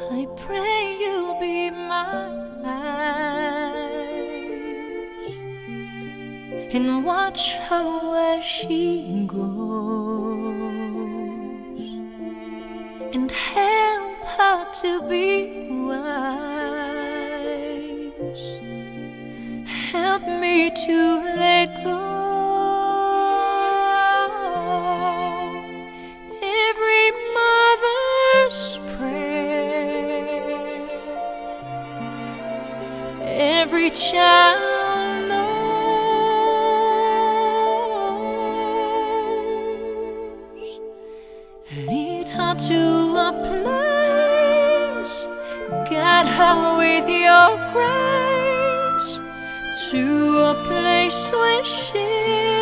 I pray you'll be mine and watch her where she goes and help her to be wise. Help me to let go. Every child knows. Lead her to a place, guide her with your grace to a place where she'll